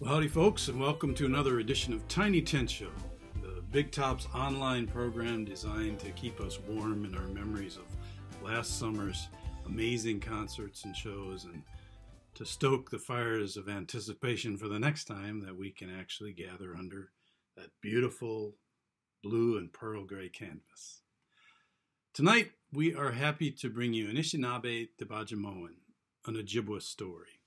Well, howdy, folks, and welcome to another edition of Tiny Tent Show, the Big Tops online program designed to keep us warm in our memories of last summer's amazing concerts and shows and to stoke the fires of anticipation for the next time that we can actually gather under that beautiful blue and pearl gray canvas. Tonight, we are happy to bring you Anishinaabe Dibaajimowin, an Ojibwa story.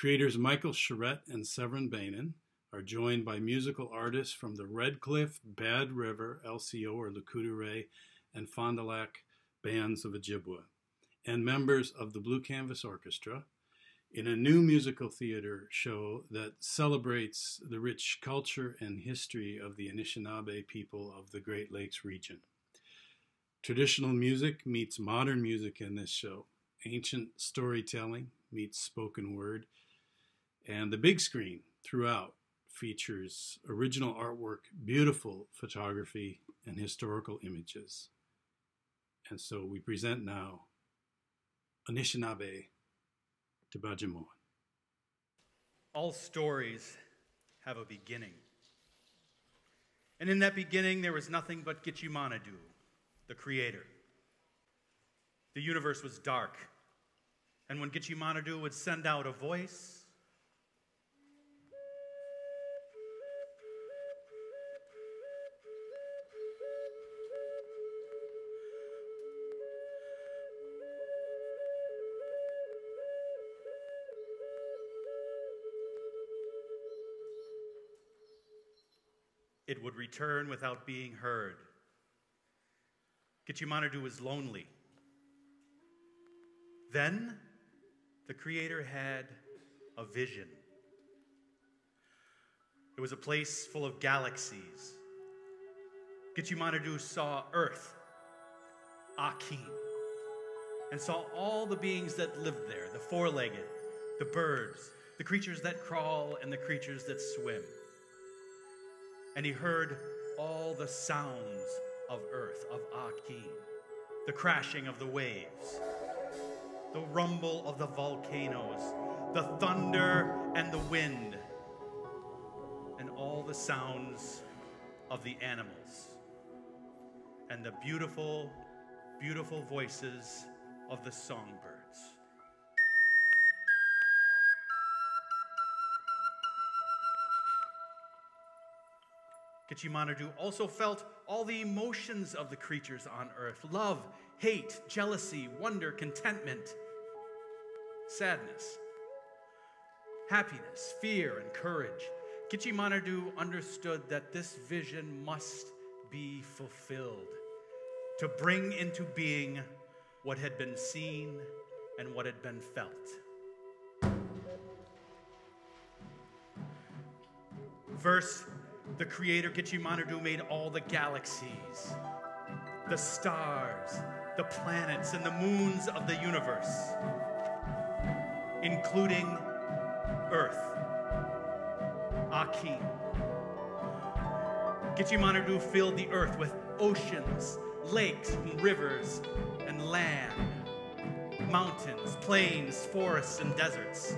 Creators Michael Charette and Severin Bainan are joined by musical artists from the Red Cliff, Bad River, LCO or Lac Courte Oreilles, and Fond du Lac bands of Ojibwa, and members of the Blue Canvas Orchestra in a new musical theater show that celebrates the rich culture and history of the Anishinaabe people of the Great Lakes region. Traditional music meets modern music in this show. Ancient storytelling meets spoken word and the big screen throughout features original artwork, beautiful photography, and historical images. And so we present now Anishinaabe Dibaajimowin. All stories have a beginning. And in that beginning, there was nothing but Gitchimanadu, the creator. The universe was dark. And when Gitchimanadu would send out a voice, return without being heard. Gitchimanadu was lonely. Then the Creator had a vision. It was a place full of galaxies. Gitchimanadu saw Earth, Akin, and saw all the beings that lived there the four legged, the birds, the creatures that crawl, and the creatures that swim and he heard all the sounds of earth, of Akin, the crashing of the waves, the rumble of the volcanoes, the thunder and the wind, and all the sounds of the animals, and the beautiful, beautiful voices of the songbirds. Gitchimanadu also felt all the emotions of the creatures on earth love, hate, jealousy, wonder, contentment, sadness, happiness, fear, and courage. Gitchimanadu understood that this vision must be fulfilled to bring into being what had been seen and what had been felt. Verse the creator Gitchimanadu made all the galaxies, the stars, the planets, and the moons of the universe, including Earth, Akin. Gitchimanadu filled the earth with oceans, lakes, and rivers, and land, mountains, plains, forests, and deserts.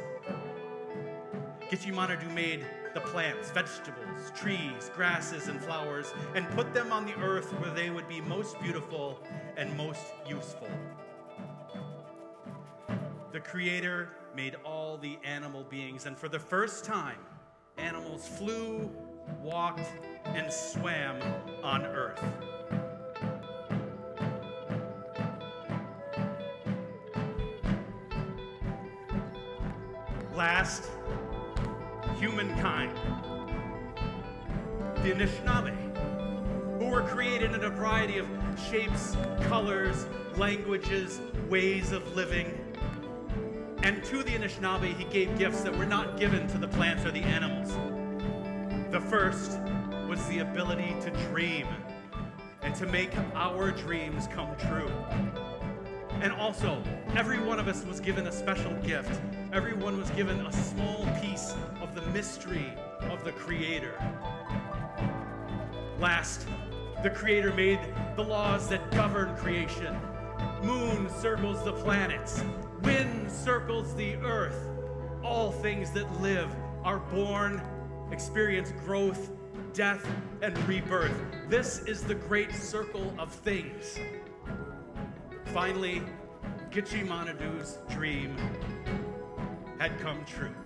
Gitchimanadu made the plants, vegetables, trees, grasses, and flowers, and put them on the earth where they would be most beautiful and most useful. The Creator made all the animal beings, and for the first time, animals flew, walked, and swam on earth. Last, humankind. The Anishinaabe, who were created in a variety of shapes, colors, languages, ways of living. And to the Anishinaabe, he gave gifts that were not given to the plants or the animals. The first was the ability to dream and to make our dreams come true. And also, every one of us was given a special gift. Everyone was given a small piece of the mystery of the Creator. Last, the Creator made the laws that govern creation. Moon circles the planets, wind circles the earth. All things that live are born, experience growth, death, and rebirth. This is the great circle of things. Finally, Gitche Manadu's dream had come true.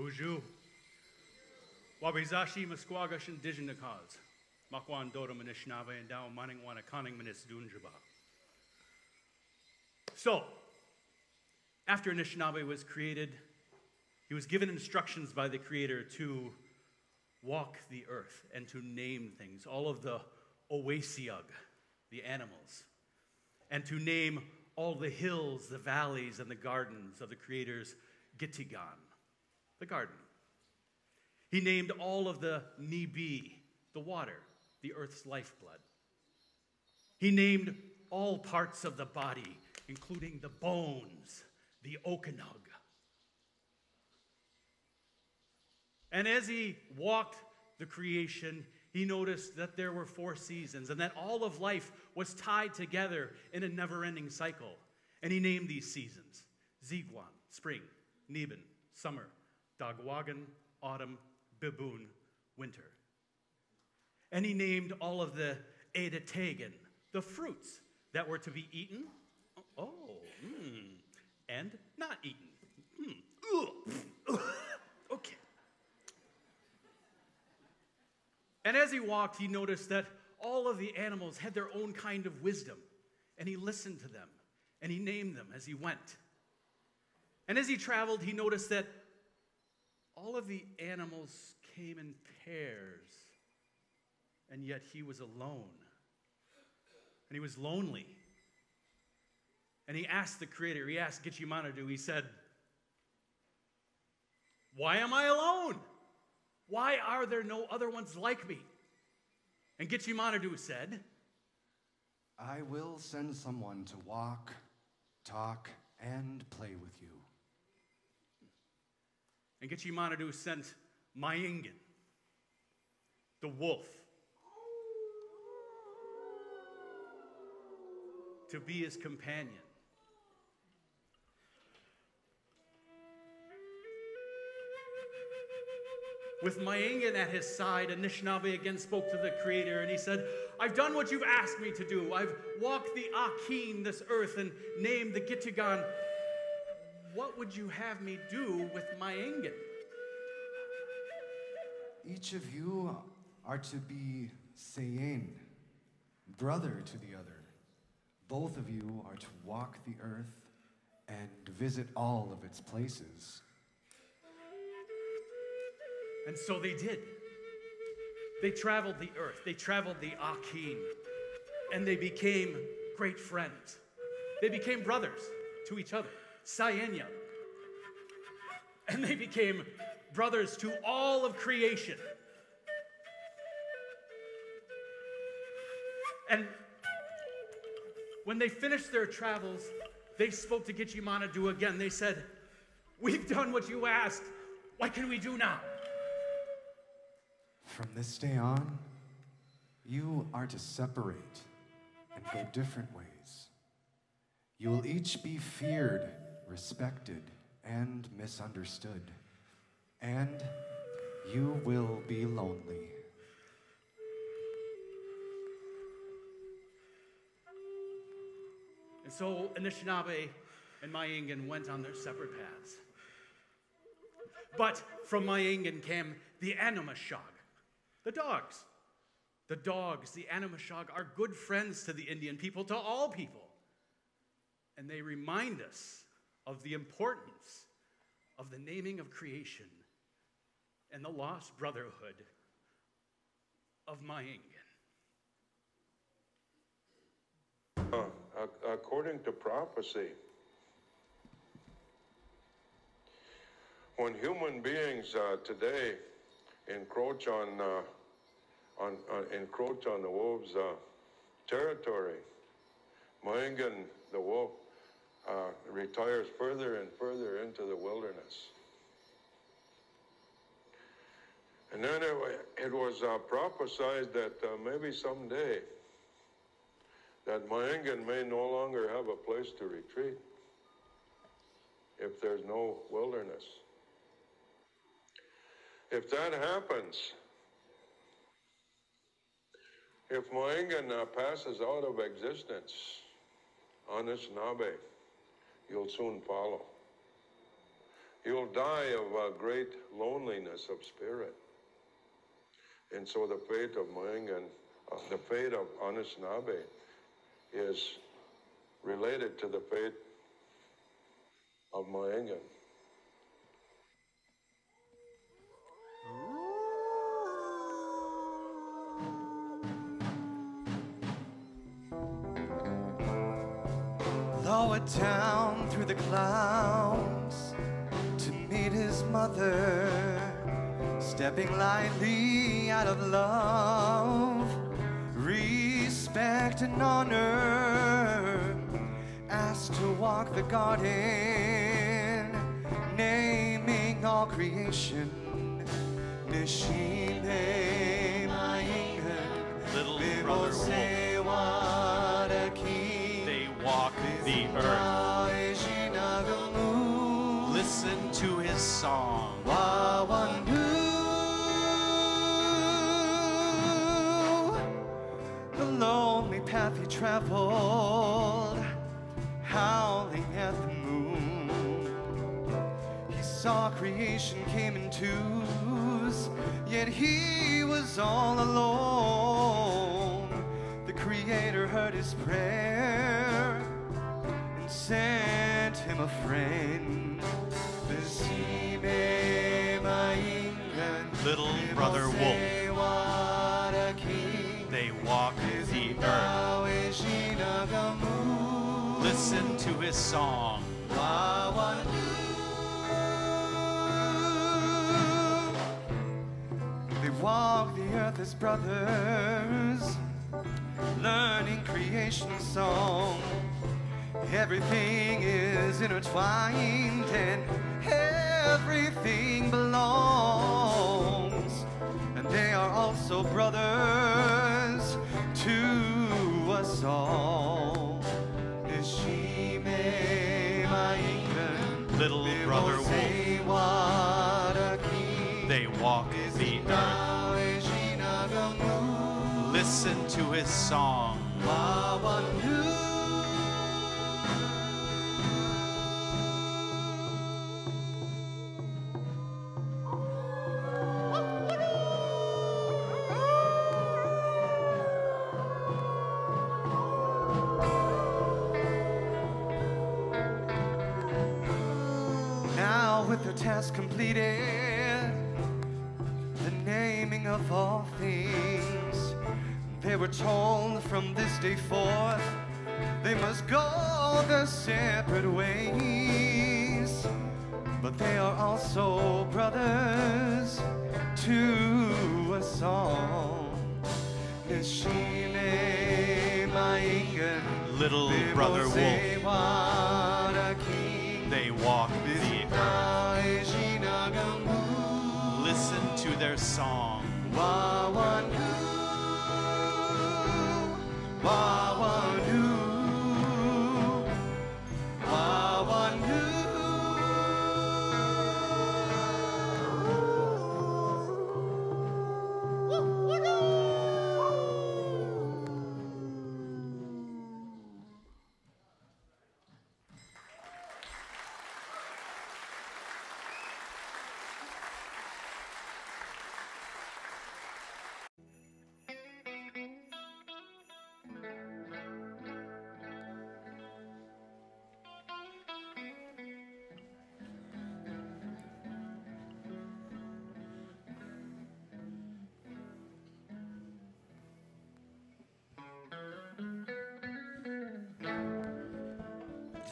Boozhoo. Wabizashi Musquagashan Dijinakaz. Makwan Dodo Manishnava and Dow Manning Wanakaning Manis Dunjaba. So, after Anishinaabe was created, he was given instructions by the Creator to walk the earth and to name things, all of the Owasiug, the animals, and to name all the hills, the valleys, and the gardens of the Creator's Gittigan, the garden. He named all of the Nibi, the water, the earth's lifeblood. He named all parts of the body, including the bones, the Okanog. And as he walked the creation, he noticed that there were four seasons and that all of life was tied together in a never ending cycle. And he named these seasons Ziguan, spring, Neben, summer, Dagwagan, autumn, Biboon, winter. And he named all of the Edategan, the fruits that were to be eaten, oh, mm, and not eaten. Mm, okay. And as he walked, he noticed that all of the animals had their own kind of wisdom, and he listened to them, and he named them as he went. And as he traveled, he noticed that all of the animals came in pairs, and yet he was alone. And he was lonely. And he asked the Creator, he asked Gitchimanadu, he said, Why am I alone? Why are there no other ones like me? And Gitchimanadu said, I will send someone to walk, talk, and play with you. And Gitchimanadu sent Mayingen, the wolf, to be his companion. With Mayingen at his side, Anishinaabe again spoke to the Creator and he said, I've done what you've asked me to do. I've walked the Akin, this earth, and named the Gittigan. What would you have me do with Mayingen? Each of you are to be Sayin, brother to the other. Both of you are to walk the earth and visit all of its places. And so they did. They traveled the earth, they traveled the Akin, and they became great friends. They became brothers to each other, Sayenya. And they became brothers to all of creation. And when they finished their travels, they spoke to Gitchimanadu again. They said, We've done what you asked. What can we do now? From this day on, you are to separate and go different ways. You will each be feared, respected, and misunderstood. And you will be lonely. And so Anishinaabe and Mayingen went on their separate paths. But from Mayingen came the Anamashag, the dogs. The dogs, the Anamashag, are good friends to the Indian people, to all people. And they remind us of the importance of the naming of creation and the lost brotherhood of Mayingen. Uh, according to prophecy, when human beings uh, today encroach on, uh, on, on encroach on the wolves' uh, territory, Moingen, the wolf, uh, retires further and further into the wilderness. And then it, it was uh, prophesied that uh, maybe someday that Mayangan may no longer have a place to retreat if there's no wilderness. If that happens, if Moengan uh, passes out of existence on this Nabe, you'll soon follow. You'll die of a great loneliness of spirit. And so the fate of Moengan, uh, the fate of Anishinaabe, is related to the fate of. Lowered down through clouds to meet his mother, stepping lightly out of love, respect and honor, asked to walk the garden, naming all creation. Little brother wolf. They walk the earth. Listen to his song. Wa Wander the lonely path he traveled, howling at the moon. He saw creation came in twos, yet he was all alone. The Creator heard his prayer and sent him a friend. Little brother wolf. They walk the earth. Listen to his song. They walk the earth as brothers, learning creation song. Everything is intertwined and everything belongs. They also brothers to us all. Ishime Maingan, Little brother wolf. They walk the earth. Listen to his song.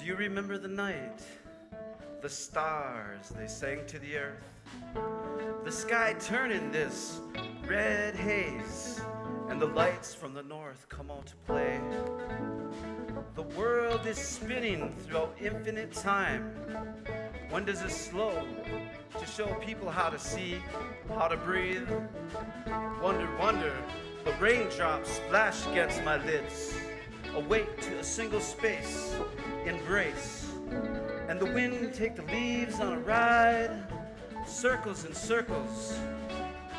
You remember the night? The stars, they sang to the earth. The sky turning this red haze, and the lights from the north come out to play. The world is spinning throughout infinite time. When does it slow to show people how to see, how to breathe? Wonder, wonder, the raindrops splash against my lids. Awake to a single space, embrace. And the wind take the leaves on a ride, circles and circles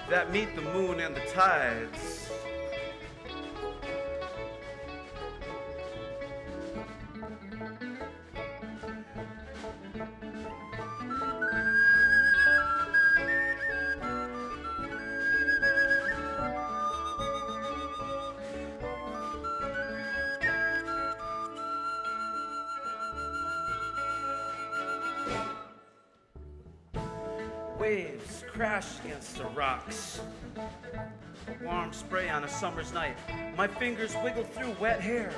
that meet the moon and the tides. Summer's night. My fingers wiggle through wet hair.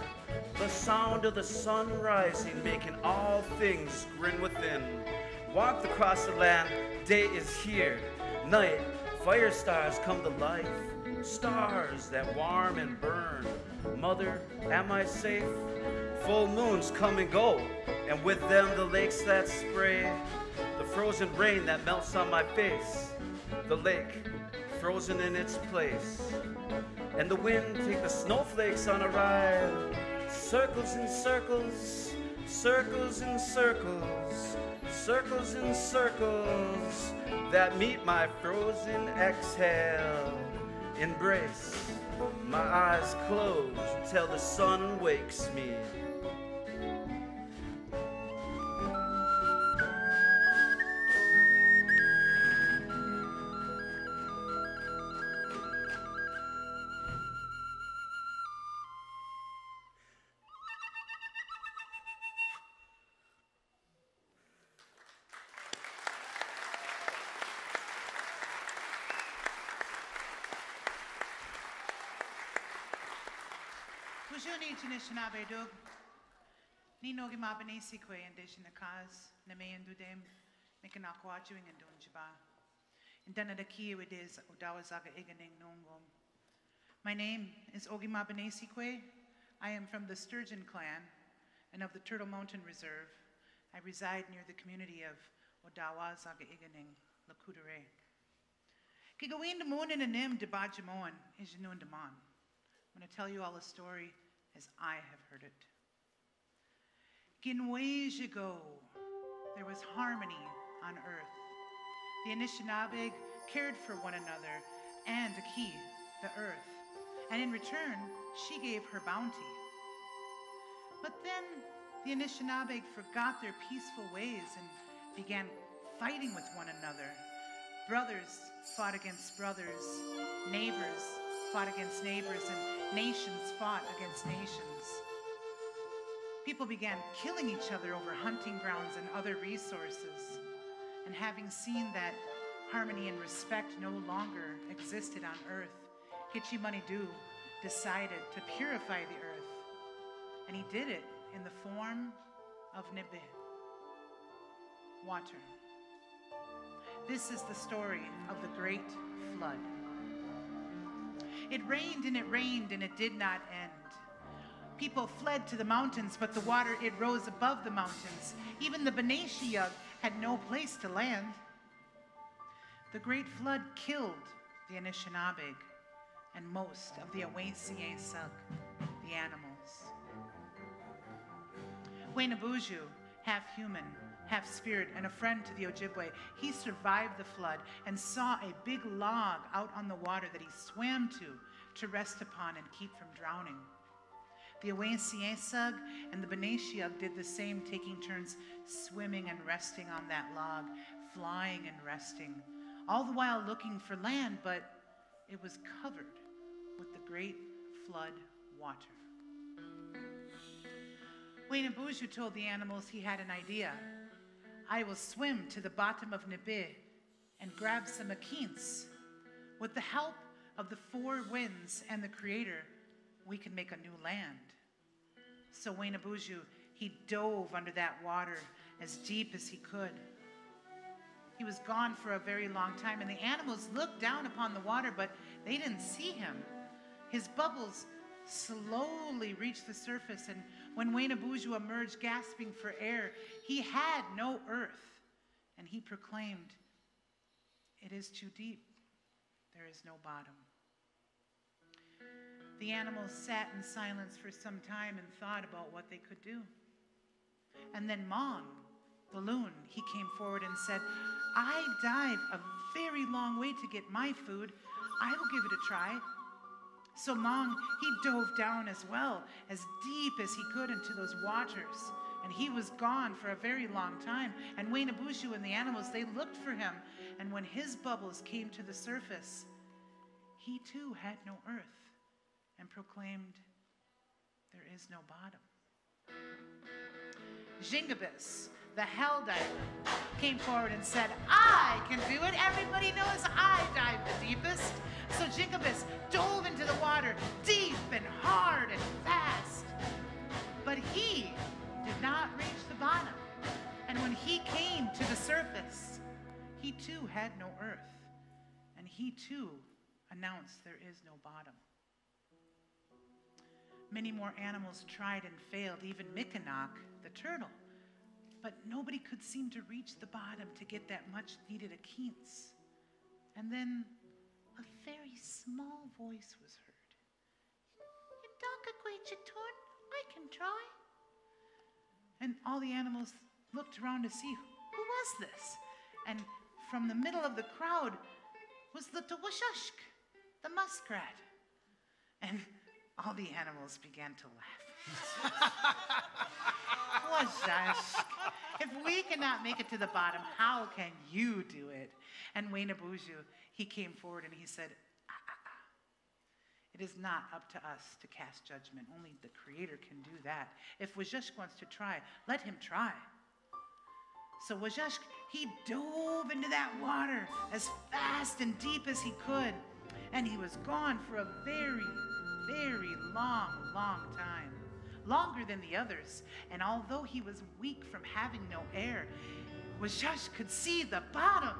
The sound of the sun rising, making all things grin within. Walked across the land, day is here. Night, fire stars come to life. Stars that warm and burn. Mother, am I safe? Full moons come and go, and with them the lakes that spray. The frozen rain that melts on my face. The lake, frozen in its place. And the wind take the snowflakes on a ride. Circles and circles, circles and circles, circles and circles that meet my frozen exhale. Embrace, my eyes closed till the sun wakes me. Sikwe. My name is Ogima Benesikwe. I am from the Sturgeon clan and of the Turtle Mountain Reserve. I reside near the community of Odawa Zaga Iganing, Lac Courte Oreilles. Kigawin de Moon and de Bajamoan is Janun Man. I'm going to tell you all a story as I have heard it. Ginways ago, there was harmony on earth. The Anishinaabe cared for one another and Aki, the earth, and in return, she gave her bounty. But then the Anishinaabe forgot their peaceful ways and began fighting with one another. Brothers fought against brothers, neighbors fought against neighbors, and nations fought against nations. People began killing each other over hunting grounds and other resources. And having seen that harmony and respect no longer existed on earth, Hichimanidu decided to purify the earth. And he did it in the form of Nibe, water. This is the story of the great flood. It rained and it rained and it did not end. People fled to the mountains, but the water, it rose above the mountains. Even the Shiyug had no place to land. The great flood killed the Anishinaabeg and most of the Awesiesug, the animals. Wainabuju, half human, half spirit, and a friend to the Ojibwe, he survived the flood and saw a big log out on the water that he swam to to rest upon and keep from drowning. The Awesiesug and the Benesiug did the same, taking turns swimming and resting on that log, flying and resting, all the while looking for land, but it was covered with the great flood water. Wainabuju told the animals he had an idea. I will swim to the bottom of Nibe and grab some akins. With the help of the four winds and the Creator, we can make a new land. So Wainabuju, he dove under that water as deep as he could. He was gone for a very long time, and the animals looked down upon the water, but they didn't see him. His bubbles slowly reached the surface, and when Wainabuju emerged gasping for air, he had no earth, and he proclaimed, It is too deep. There is no bottom. The animals sat in silence for some time and thought about what they could do. And then Mong, the loon, he came forward and said, I dive a very long way to get my food. I will give it a try. So Mong, he dove down as well, as deep as he could into those waters. And he was gone for a very long time. And Wainabushu and the animals, they looked for him. And when his bubbles came to the surface, he too had no earth and proclaimed, There is no bottom. Jingabis, the hell diver, came forward and said, I can do it. Everybody knows I dive the deepest. So Jingabis dove into the water deep and hard and fast. But he did not reach the bottom. And when he came to the surface, he too had no earth. And he too announced there is no bottom. Many more animals tried and failed, even Mikanok, the turtle. But nobody could seem to reach the bottom to get that much needed akins. And then a very small voice was heard. I can try. And all the animals looked around to see who was this. And from the middle of the crowd was the Tawashashk, the muskrat. And all the animals began to laugh. If we cannot make it to the bottom, how can you do it? And Wayne Wainabuju, he came forward and he said, ah, ah, ah. It is not up to us to cast judgment. Only the Creator can do that. If Wajashk wants to try, let him try. So Wajashk, he dove into that water as fast and deep as he could. And he was gone for a very, very long, long time, longer than the others. And although he was weak from having no air, Wajash could see the bottom.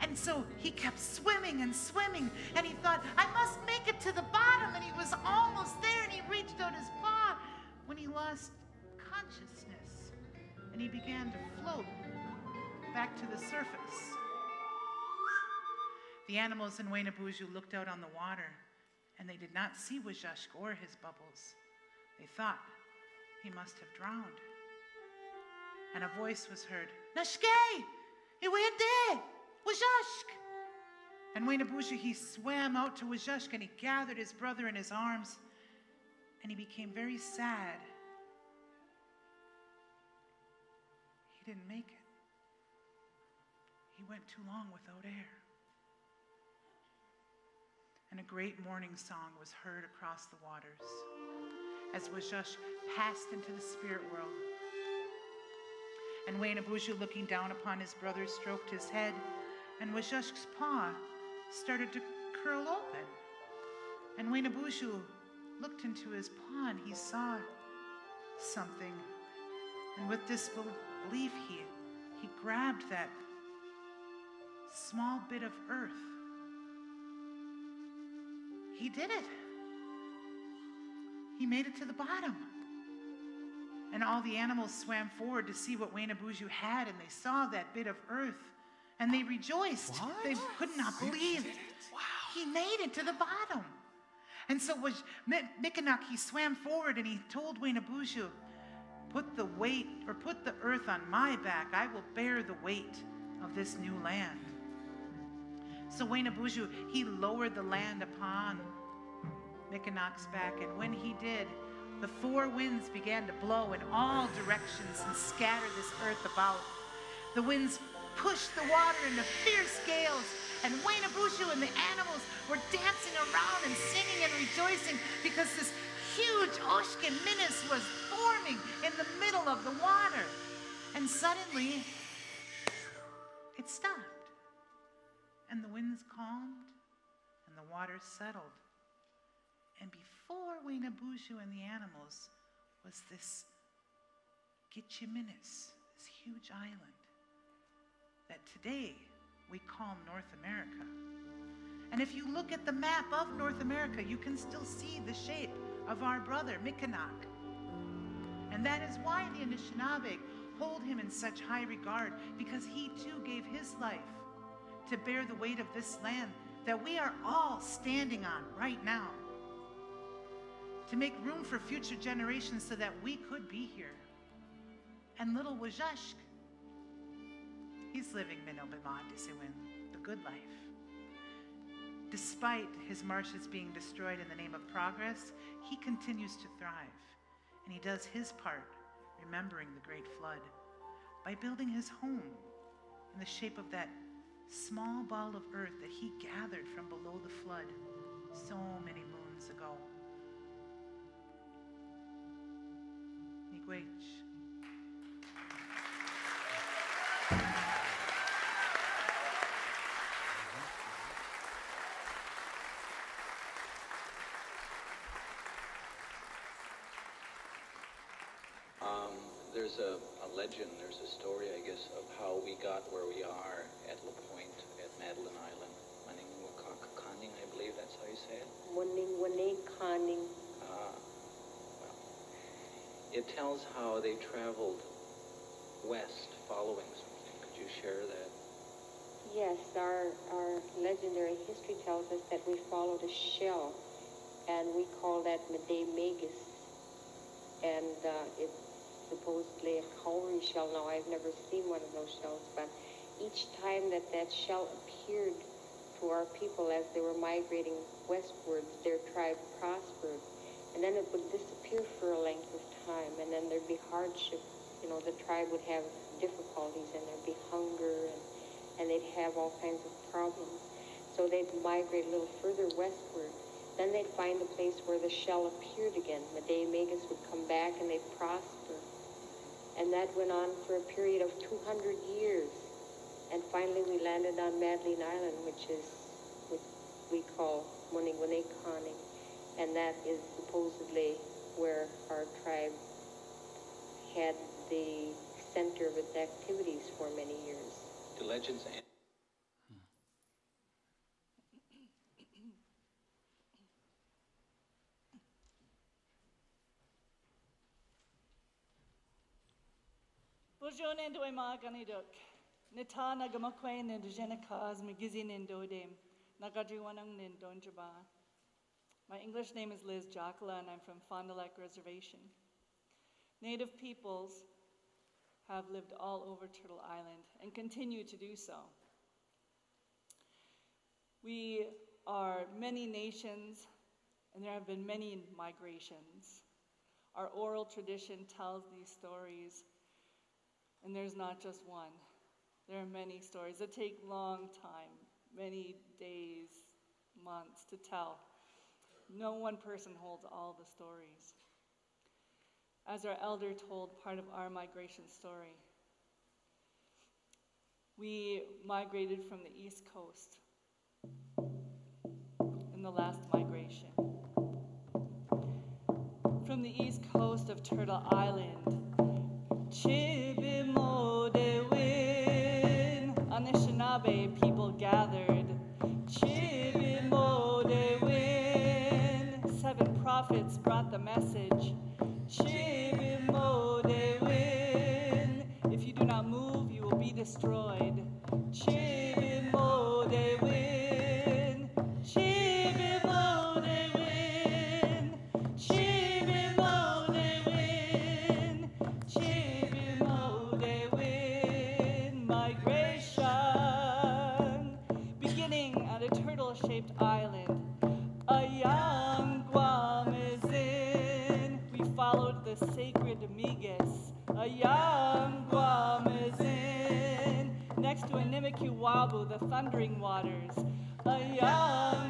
And so he kept swimming and swimming, and he thought, I must make it to the bottom. And he was almost there, and he reached out his paw when he lost consciousness. And he began to float back to the surface. The animals in Buju looked out on the water, and they did not see Wajashk or his bubbles. They thought he must have drowned. And a voice was heard, Nashke! Iwede! Wajashk! And Buju he swam out to Wajashk and he gathered his brother in his arms, and he became very sad. He didn't make it. He went too long without air and a great morning song was heard across the waters as Wajush passed into the spirit world. And Wainabuju, looking down upon his brother, stroked his head, and Wajush's paw started to curl open. And Wainabuju looked into his paw and he saw something. And with this belief, he, he grabbed that small bit of earth he did it. He made it to the bottom. And all the animals swam forward to see what Buju had, and they saw that bit of earth, and they rejoiced. What? They could not believe wow. he made it to the bottom. And so was Mikanak, he swam forward and he told Buju, put the weight or put the earth on my back. I will bear the weight of this new land. So Buju, he lowered the land upon Mikanak's back, and when he did, the four winds began to blow in all directions and scatter this earth about. The winds pushed the water into fierce gales, and Buju and the animals were dancing around and singing and rejoicing because this huge Oshkin Minas was forming in the middle of the water. And suddenly, it stopped and the winds calmed, and the water settled. And before Buju and the animals was this Gitchiminis, this huge island that today we call North America. And if you look at the map of North America, you can still see the shape of our brother, Mikanak. And that is why the Anishinaabe hold him in such high regard, because he too gave his life to bear the weight of this land that we are all standing on right now. To make room for future generations so that we could be here. And little Wajashk, he's living Minobimad the good life. Despite his marshes being destroyed in the name of progress, he continues to thrive. And he does his part, remembering the great flood, by building his home in the shape of that small ball of earth that he gathered from below the flood so many moons ago. Miigwech. Um, there's a, a legend, there's a story, I guess, of how we got where we are at La Pointe, at Madeline Island. Maningwakakaning, I believe that's how you say it. Maningwanekaning. Uh, well, it tells how they traveled west following something. Could you share that? Yes, our, our legendary history tells us that we followed a shell, and we call that Mede Magus. And uh, it's supposedly a cowrie shell. Now, I've never seen one of those shells, but each time that that shell appeared to our people as they were migrating westwards, their tribe prospered. And then it would disappear for a length of time, and then there'd be hardship. You know, the tribe would have difficulties, and there'd be hunger, and, and they'd have all kinds of problems. So they'd migrate a little further westward. Then they'd find a place where the shell appeared again. Mede Magus would come back, and they'd prosper. And that went on for a period of 200 years. And finally, we landed on Madeline Island, which is what we call Muningwinekani. and that is supposedly where our tribe had the center of its activities for many years. Do legends and Bonjour nendo e maganiduk. Nita nagamakwe nendo jenakas magizi nendo dem. Nagajiwanang nendo njaba. My English name is Liz Jacala and I'm from Fond du Lac Reservation. Native peoples have lived all over Turtle Island and continue to do so. We are many nations and there have been many migrations. Our oral tradition tells these stories and there's not just one. There are many stories that take long time, many days, months to tell. No one person holds all the stories. As our elder told part of our migration story, we migrated from the East Coast in the last migration. From the east coast of Turtle Island, Chibimodewin, Anishinaabe people gathered. Brought the message. If you do not move, you will be destroyed. Wabu, the thundering waters. A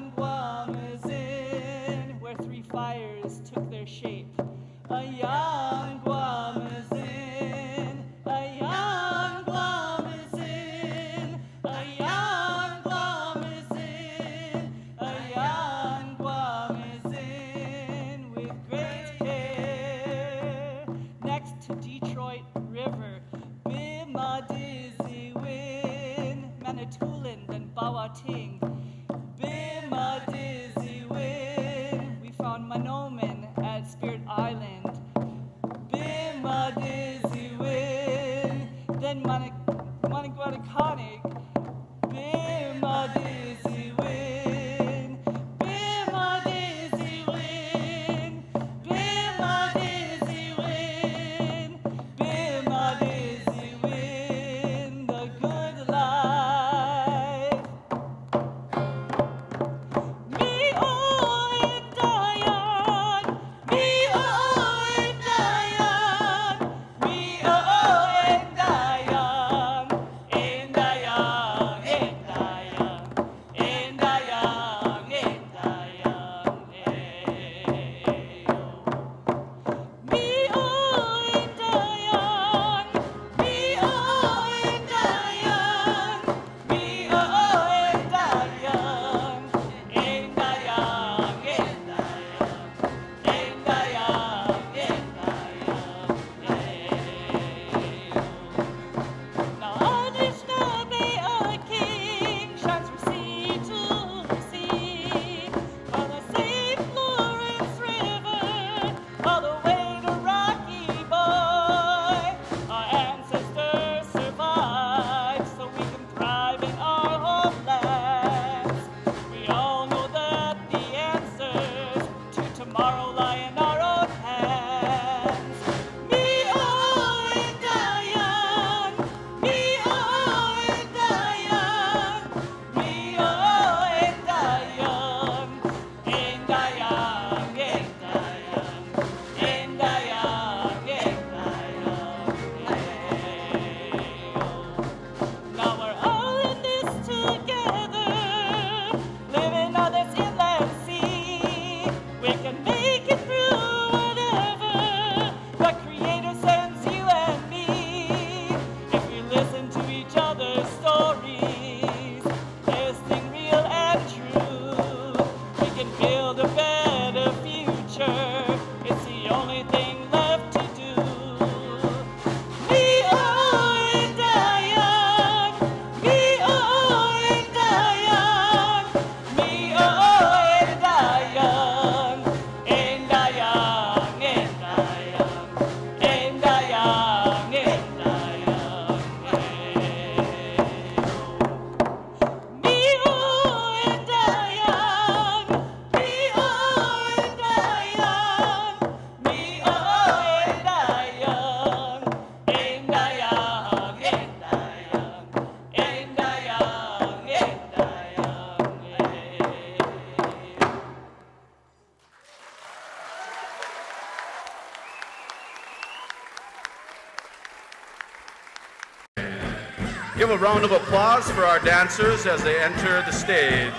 round of applause for our dancers as they enter the stage.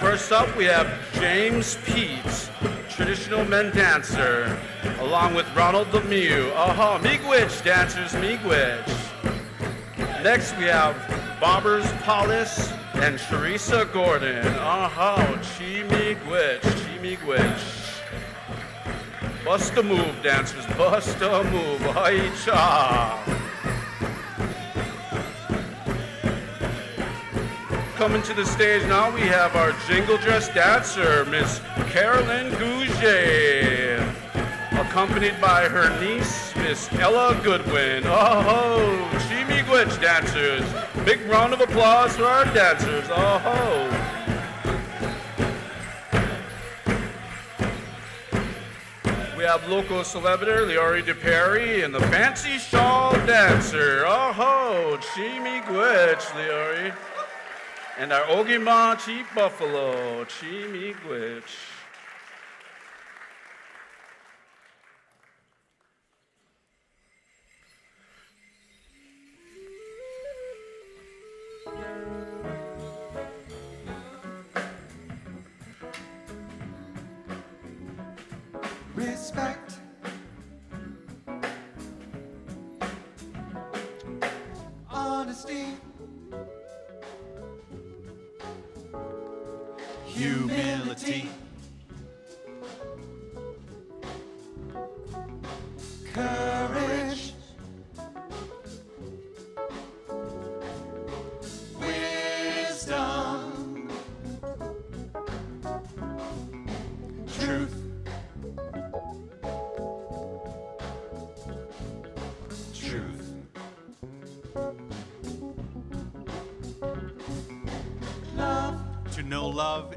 First up, we have James Pete, traditional men dancer, along with Ronald Lemieux. Aha, Miigwech dancers, Miigwech. Next, we have Bobbers Paulus and Teresa Gordon. Aha, Chi Miigwech, Chi Miigwech. Bust a move, dancers, bust a move. Hi-cha. Coming to the stage now, we have our jingle dress dancer, Miss Carolyn Gouget, accompanied by her niece, Miss Ella Goodwin. Oh, ho, Chi Miigwech dancers. Big round of applause for our dancers. Oh. Ho. We have local celebrity Leori DePerry and the fancy shawl dancer. Oh ho, Chi Miigwech, Leori. And our Ogima Chief Buffalo, Chi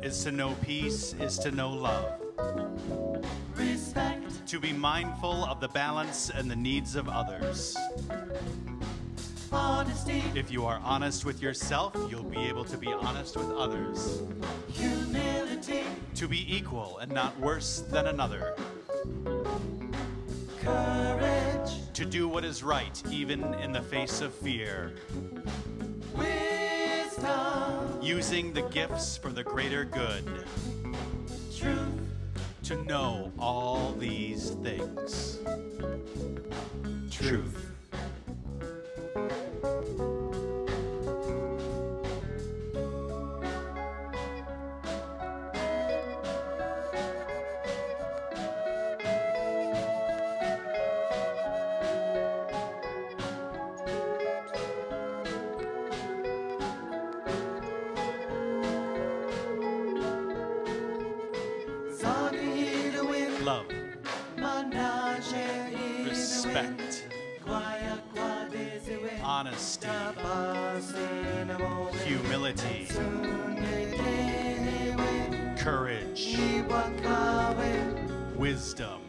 is to know peace, is to know love. Respect. To be mindful of the balance and the needs of others. Honesty. If you are honest with yourself, you'll be able to be honest with others. Humility. To be equal and not worse than another. Courage. To do what is right, even in the face of fear. Using the gifts for the greater good. Truth. To know all these things. Truth. Love. Respect. Honesty. Humility. Courage. Wisdom.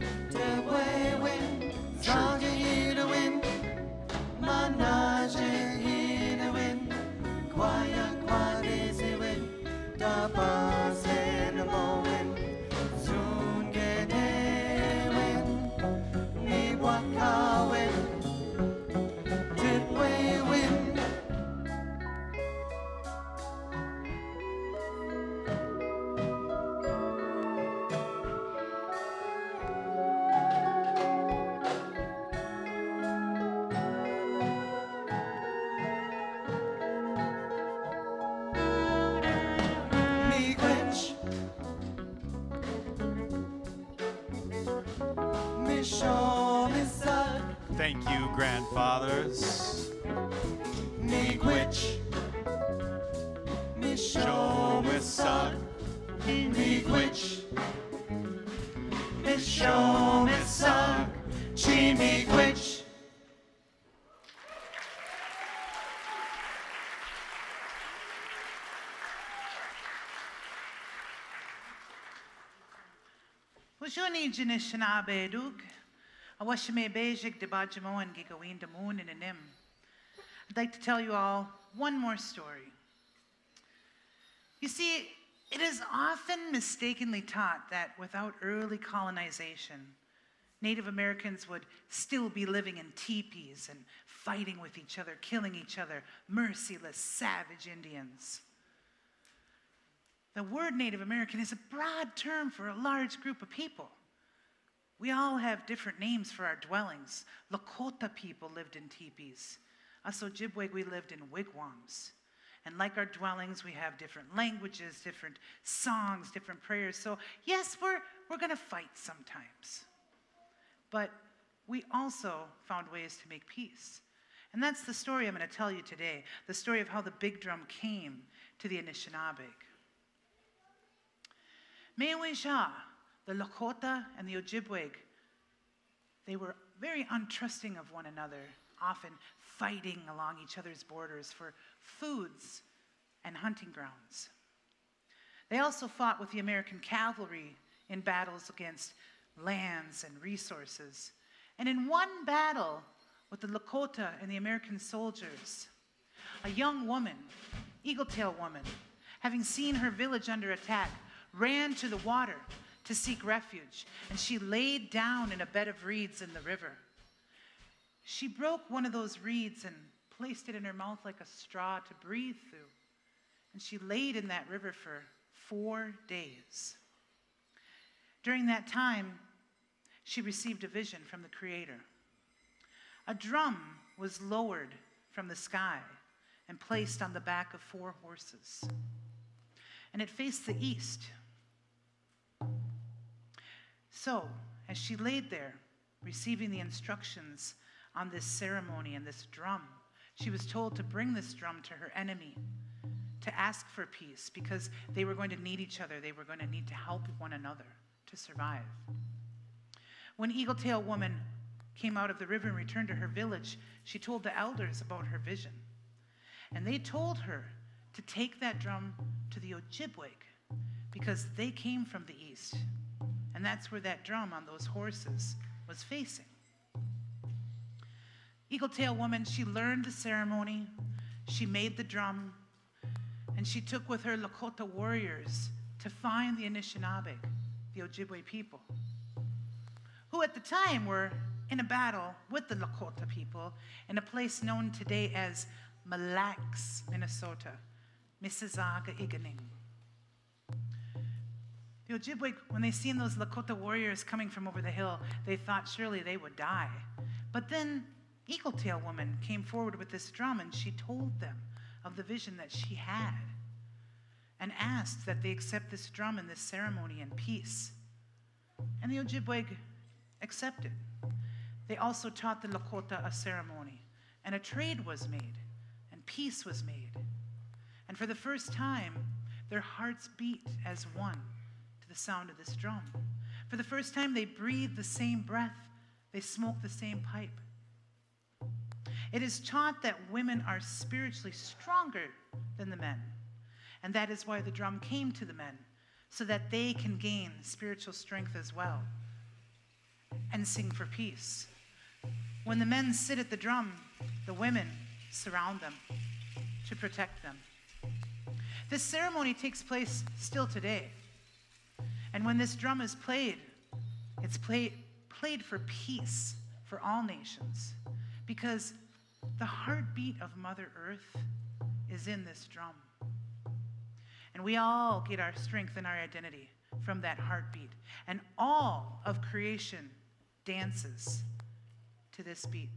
Wajuni Jinishanabe Duk, Awashime Bejik de Bajamo and Gigawin de Moon and Anim. I'd like to tell you all one more story. You see, it is often mistakenly taught that without early colonization, Native Americans would still be living in teepees and fighting with each other, killing each other, merciless, savage Indians. The word Native American is a broad term for a large group of people. We all have different names for our dwellings. Lakota people lived in teepees. Us Ojibwe, we lived in wigwams. And like our dwellings, we have different languages, different songs, different prayers. So, yes, we're, we're going to fight sometimes. But we also found ways to make peace. And that's the story I'm going to tell you today the story of how the big drum came to the Anishinaabeg. Meweja, the Lakota and the Ojibwe, they were very untrusting of one another, often fighting along each other's borders for foods and hunting grounds. They also fought with the American cavalry in battles against lands and resources. And in one battle with the Lakota and the American soldiers, a young woman, Eagle Tail woman, having seen her village under attack, ran to the water to seek refuge, and she laid down in a bed of reeds in the river. She broke one of those reeds and placed it in her mouth like a straw to breathe through. And she laid in that river for four days. During that time, she received a vision from the Creator. A drum was lowered from the sky and placed on the back of four horses, and it faced the east. So, as she laid there, receiving the instructions on this ceremony and this drum, she was told to bring this drum to her enemy to ask for peace because they were going to need each other. They were going to need to help one another to survive. When Eagle Tail Woman came out of the river and returned to her village, she told the elders about her vision. And they told her to take that drum to the Ojibwe because they came from the east. And that's where that drum on those horses was facing. Eagle Tail Woman, she learned the ceremony, she made the drum, and she took with her Lakota warriors to find the Anishinaabe, the Ojibwe people who at the time were in a battle with the Lakota people in a place known today as Mille Lacs, Minnesota, Misi-zaaga'iganing. The Ojibwe, when they seen those Lakota warriors coming from over the hill, they thought surely they would die. But then Eagle Tail Woman came forward with this drum and she told them of the vision that she had and asked that they accept this drum and this ceremony in peace. And the Ojibwe accepted. They also taught the Lakota a ceremony, and a trade was made, and peace was made. And for the first time, their hearts beat as one to the sound of this drum. For the first time, they breathe the same breath, they smoke the same pipe. It is taught that women are spiritually stronger than the men, and that is why the drum came to the men, so that they can gain spiritual strength as well and sing for peace. When the men sit at the drum, the women surround them to protect them. This ceremony takes place still today. And when this drum is played, it's play, played for peace for all nations because the heartbeat of Mother Earth is in this drum. And we all get our strength and our identity from that heartbeat. And all of creation dances to this beat.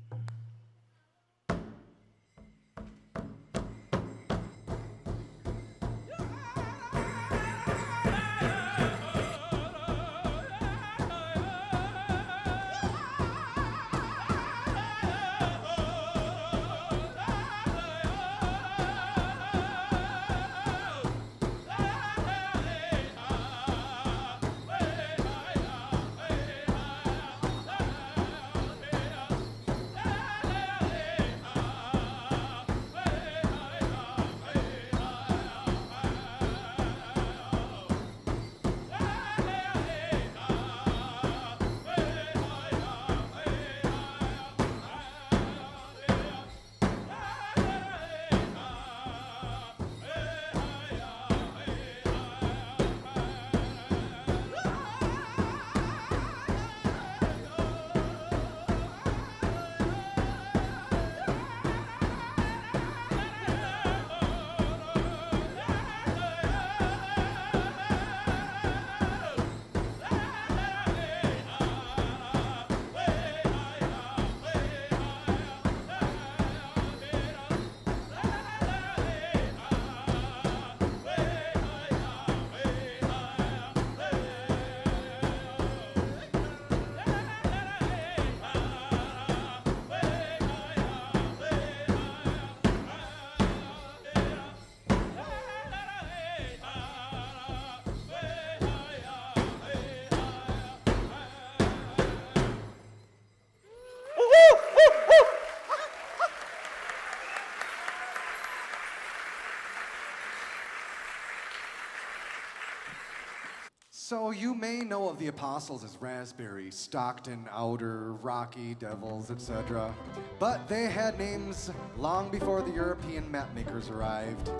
So you may know of the apostles as Raspberry, Stockton, Outer, Rocky, Devils, etc. But they had names long before the European mapmakers arrived.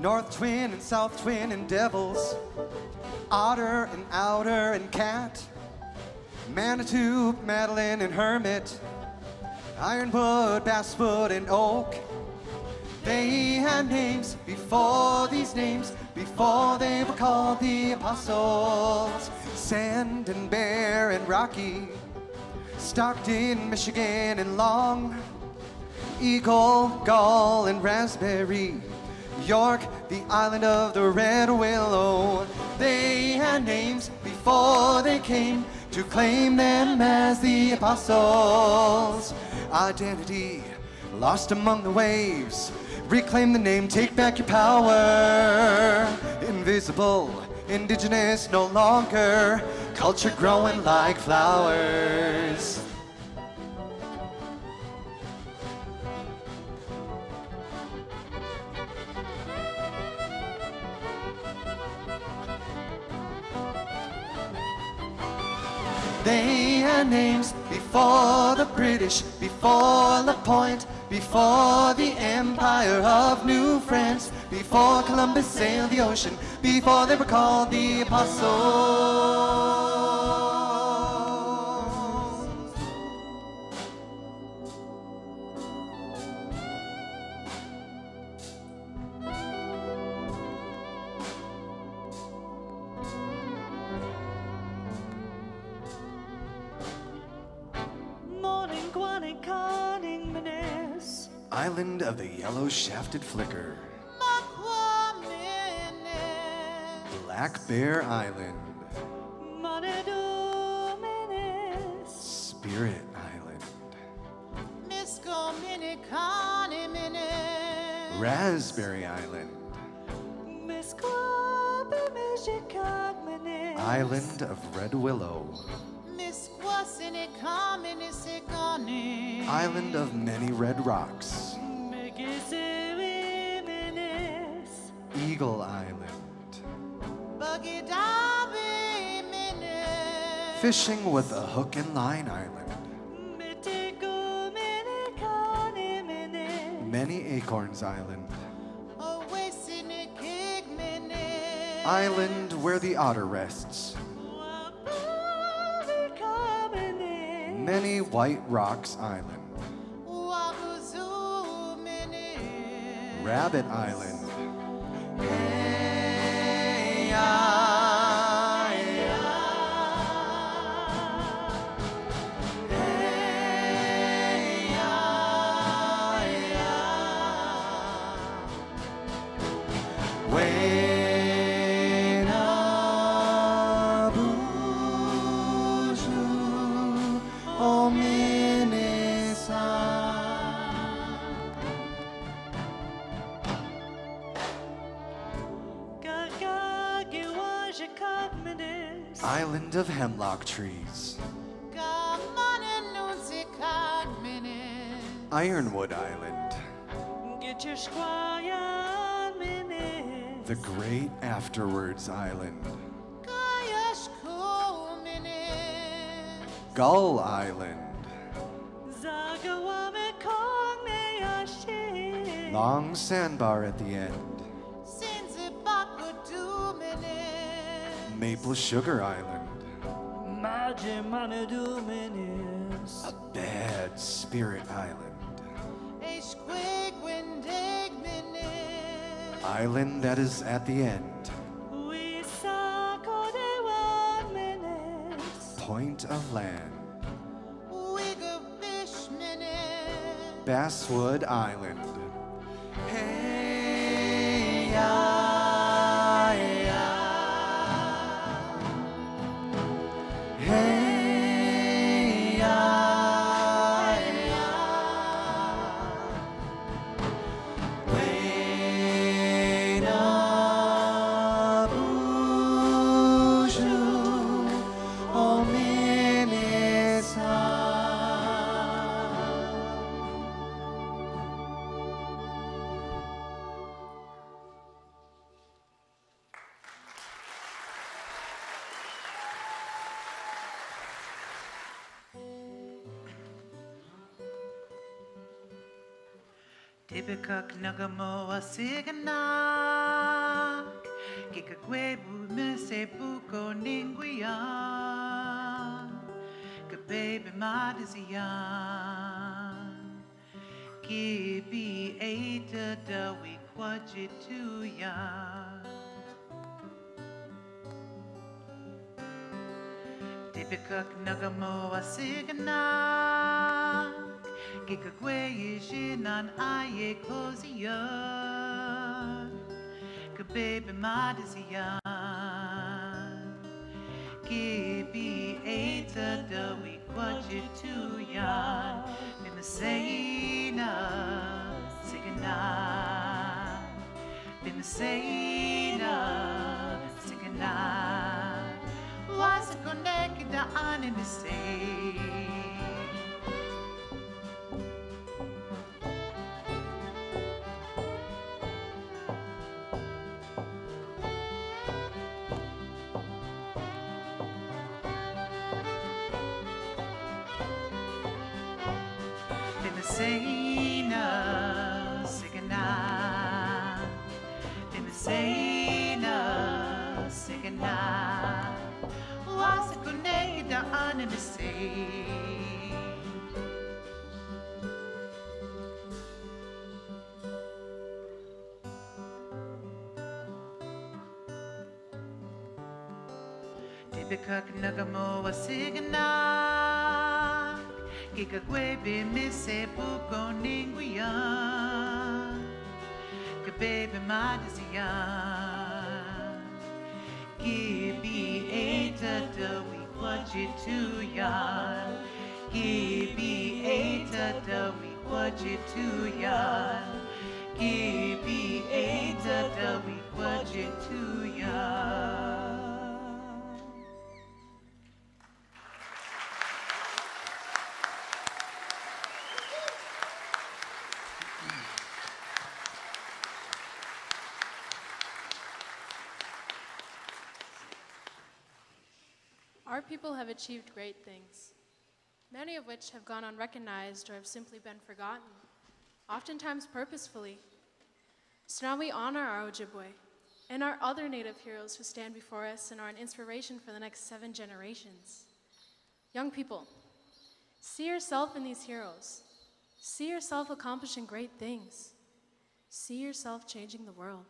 North Twin and South Twin and Devils, Otter and Outer and Cat, Manitou, Madeline and Hermit, Ironwood, Basswood and Oak. They had names before these names, before they were called the apostles. Sand and Bear and Rocky, Stockton, Michigan and Long, Eagle, Gull and Raspberry, York, the island of the Red Willow. They had names before they came to claim them as the apostles. Identity lost among the waves. Reclaim the name, take back your power. Invisible, indigenous no longer. Culture growing like flowers. They had names before the British, before La Pointe, before the Empire of New France, before Columbus sailed the ocean, before they were called the Apostles. Island of the Yellow Shafted Flicker. Black Bear Island. Spirit Island. Raspberry Island. Island of Red Willow. Island of many red rocks. Eagle Island. Buggy Dobby mini. Fishing with a hook and line island. Mitigo, Minikani, Manes. Many Acorns Island. Away sini kig mini. Island where the otter rests. Many White Rocks Island. Waguzoo mini. Rabbit Island. Wena hemlock trees. Gamane nunzi kag mini. Ironwood Island. Get your squire, The Great Afterwards Island. Kayash cool mini. Gull Island. Zagawame Kong Neyashi. Long sandbar at the end. Sinzi bakudu mini. Maple Sugar Island. A bad spirit island. A squig windig. Island that is at the end. We sako de one Manes. Point of land. Wigga fish mini. Basswood Island. Hey, Hey, Tibikak nagamoa siganak Kikakwebu mise buko ninguyan Kababy madiziyan Kibi eita da wikwaji tuyan Tibikak nagamoa siganak Kikakwe nan aye koziyan Kababy madiziyan Kibi eita da wikwaji tuyan Bimasayna siganak Bimasayna siganak Was a Bimasayna sigana Bimasayna sigana Was a in the same Tibikak nagamoa siganak Kikagwebe mise buko ninguyan Kabebe madiziyan Kibi eta da wikwaji tuyan Kibi eta da wikwaji tuyan Kibi eta da wikwaji tuyan people have achieved great things, many of which have gone unrecognized or have simply been forgotten, oftentimes purposefully. So now we honor our Ojibwe and our other Native heroes who stand before us and are an inspiration for the next seven generations. Young people, see yourself in these heroes. See yourself accomplishing great things. See yourself changing the world.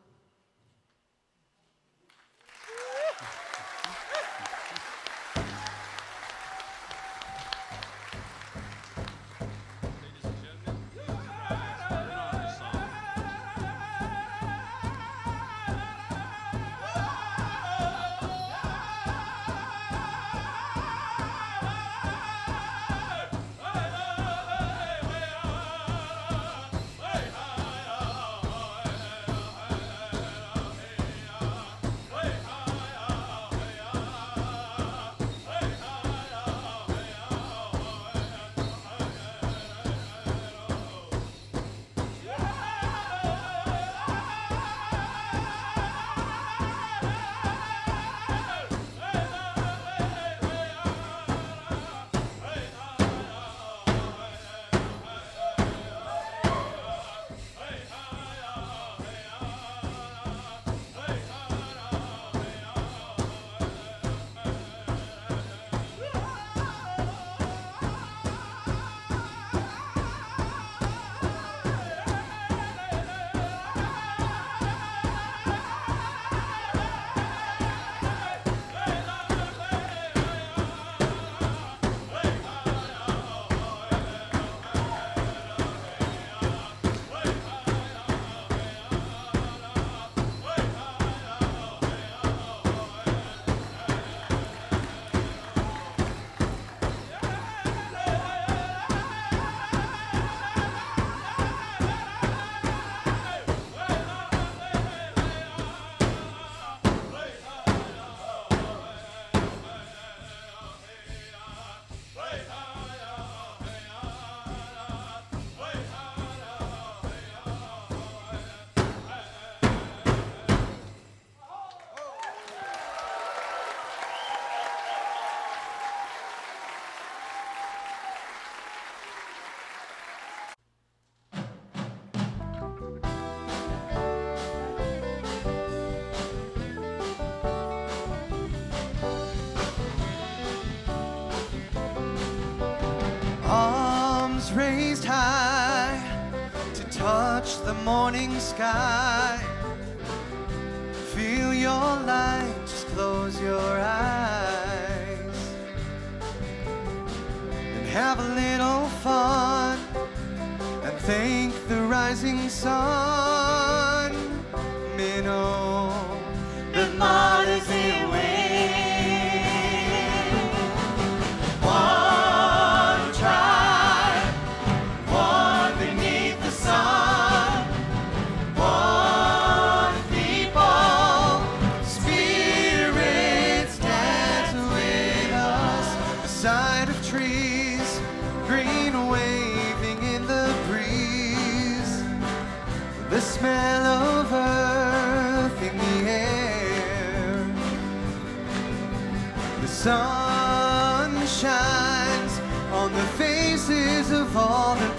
Morning sky. All the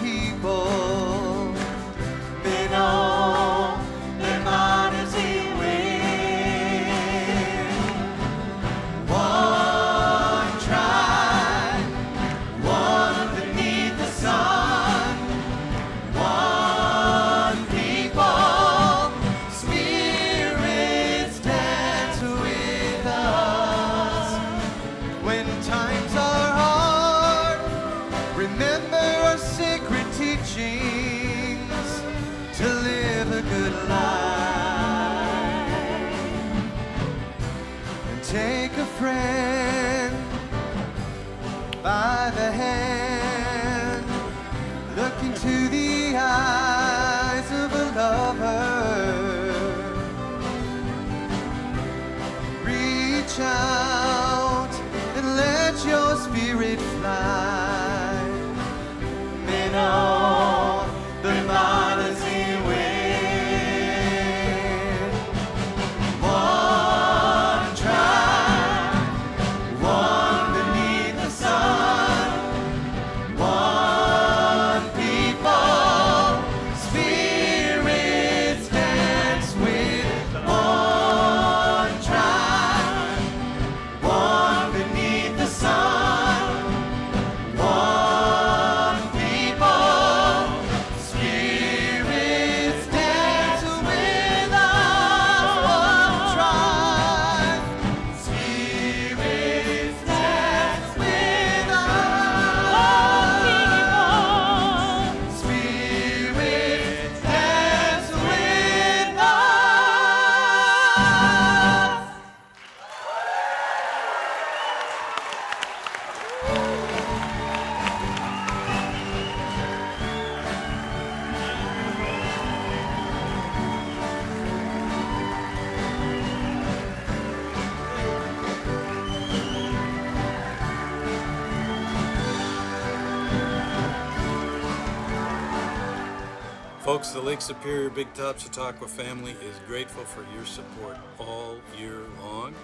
Folks, the Lake Superior Big Top Chautauqua family is grateful for your support all year long.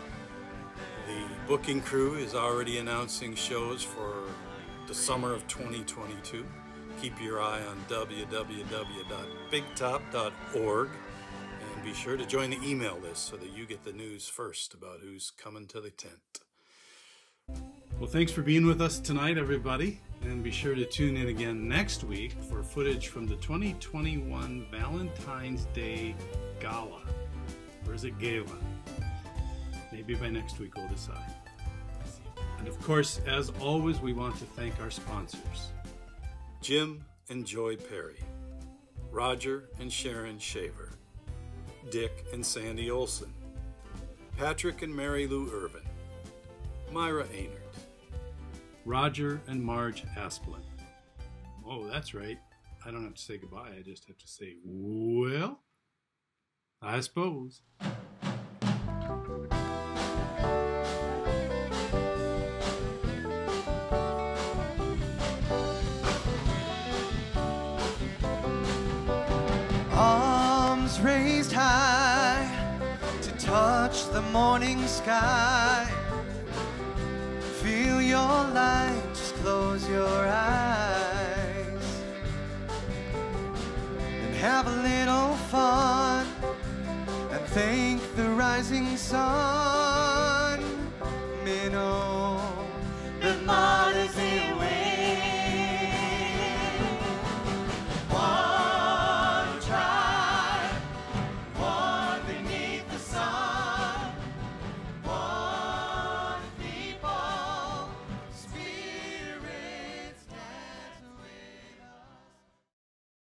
The booking crew is already announcing shows for the summer of 2022. Keep your eye on www.bigtop.org and be sure to join the email list so that you get the news first about who's coming to the tent. Well, thanks for being with us tonight, everybody. And be sure to tune in again next week for footage from the 2021 Valentine's Day Gala. Or is it Gala? Maybe by next week we'll decide. And of course, as always, we want to thank our sponsors Jim and Joy Perry, Roger and Sharon Shaver, Dick and Sandy Olson, Patrick and Mary Lou Irvin, Myra Einert, Roger and Marge Asplin. Oh, that's right. I don't have to say goodbye. I just have to say, well, I suppose. Arms raised high to touch the morning sky your light, just close your eyes and have a little fun and thank the rising sun. Minnow, the mud is in.